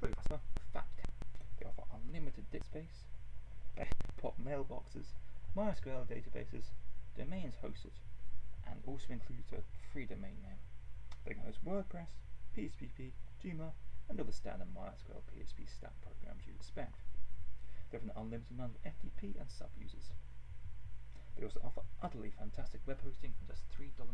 fat. They offer unlimited disk space, pop mailboxes, MySQL databases, domains hosted, and also includes a free domain name. They can host WordPress, PHP, Joomla, and other standard MySQL PHP stat programs you'd expect. They have an unlimited amount of FTP and sub users. They also offer utterly fantastic web hosting for just three dollars.